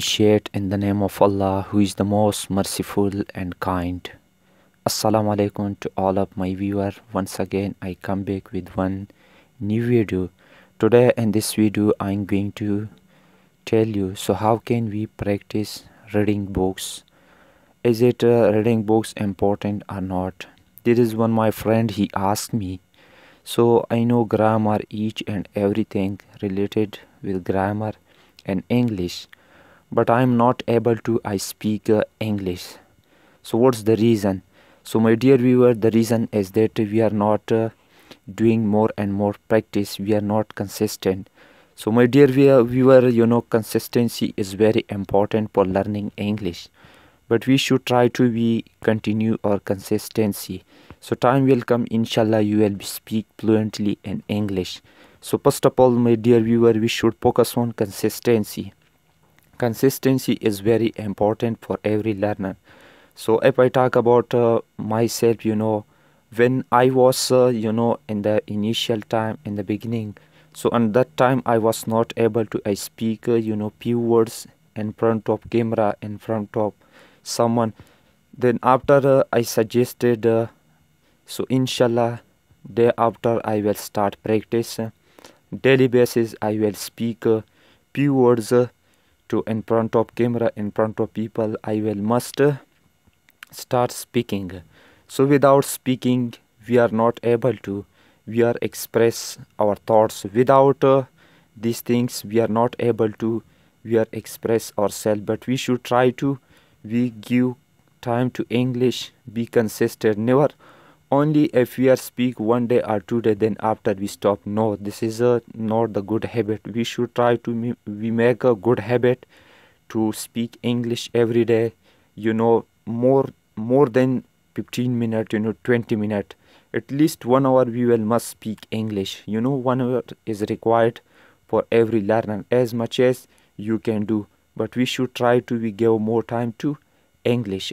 initiate in the name of Allah, who is the most merciful and kind. Assalamu alaikum to all of my viewers. Once again, I come back with one new video. Today, in this video, I'm going to tell you so how can we practice reading books. Is it uh, reading books important or not? This is one my friend he asked me. So I know grammar, each and everything related with grammar and English but i'm not able to i speak uh, english. So what's the reason? So my dear viewer the reason is that we are not uh, doing more and more practice. We are not consistent. So my dear viewer you know consistency is very important for learning english. But we should try to be continue our consistency. So time will come inshallah you will speak fluently in english. So first of all my dear viewer we should focus on consistency consistency is very important for every learner. So if i talk about uh, myself you know when i was uh, you know in the initial time in the beginning so on that time i was not able to i speak uh, you know few words in front of camera in front of someone. Then after uh, i suggested uh, so inshallah day after i will start practice. Daily basis i will speak uh, few words to in front of camera in front of people i will must start speaking. So without speaking we are not able to we are express our thoughts. Without uh, these things we are not able to we are express ourselves. But we should try to we give time to english be consistent. Never only if we are speak one day or two day then after we stop. No this is a not the good habit. We should try to we make a good habit to speak english every day you know more more than 15 minute you know 20 minute. At least one hour we will must speak english. You know one hour is required for every learner. As much as you can do but we should try to we give more time to english